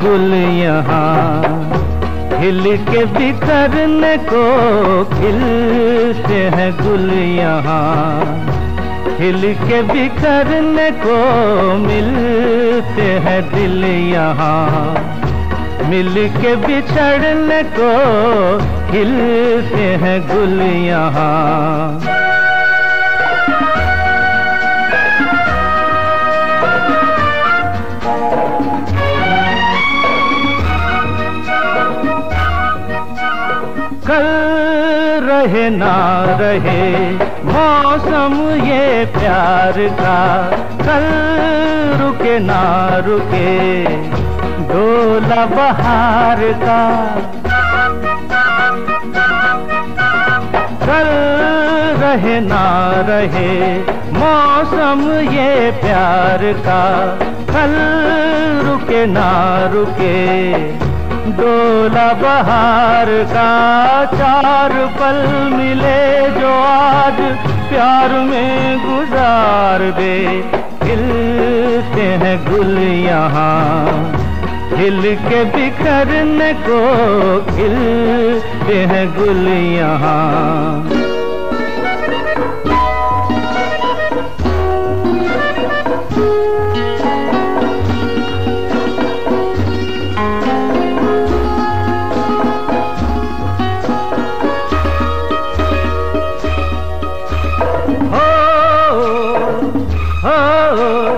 गुल यहाँ खिल के बिखरने को खिलते हैं गुल यहाँ। खिल के बिखरने को मिलते हैं दिल यहाँ। मिल के बिछड़ने को खिलते हैं गुल यहाँ। कल रहे ना रहे। मौसम ये प्यार का, कल रुके ना रुके। डोला बहार का। कल रहे ना रहे। मौसम ये प्यार का, कल रुके ना रुके। डोला बहार का चार पल मिले जो आज प्यार में गुजार दे। खिलते हैं गुल यहाँ खिल के बिखरने को खिलते हैं गुल यहाँ। हो,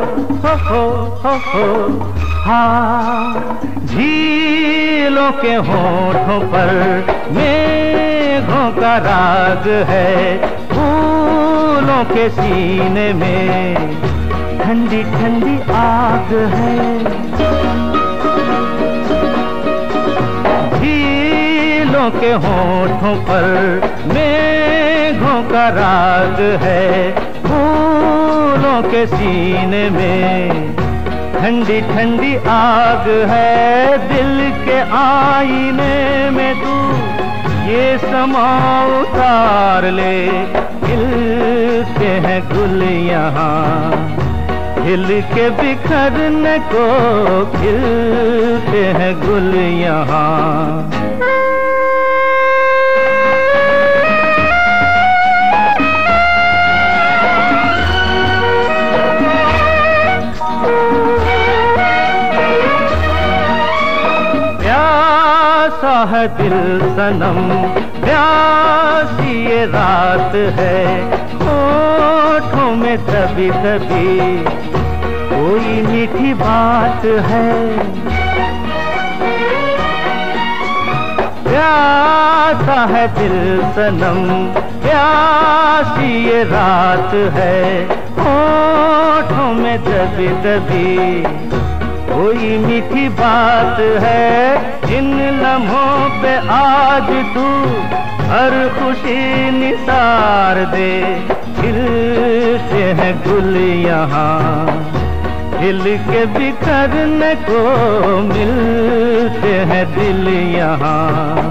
झीलों के होठों पर मेघों का राग है। फूलों के सीने में ठंडी ठंडी आग है। झीलों के होठों पर मेघों का राग है। फूलों के सीने में ठंडी ठंडी आग है दिल के आईने में तू ये समा उतार ले खिलते हैं गुल यहाँ खिल के बिखरने को खिलते हैं गुल यहाँ प्यासा है दिल सनम। प्यासी ये रात है। होठों में दबी तभी कोई मीठी बात है। प्यासा है दिल सनम। प्यासी ये रात है। होठों में दबी दबी कोई मीठी बात है इन लम्हों पे आज तू हर खुशी निसार दे। खिलते हैं गुल यहाँ खिल के बिखरने को मिलते हैं दिल यहाँ।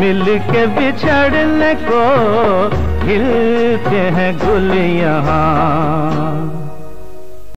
मिल के बिछड़ने को खिलते हैं गुल यहाँ।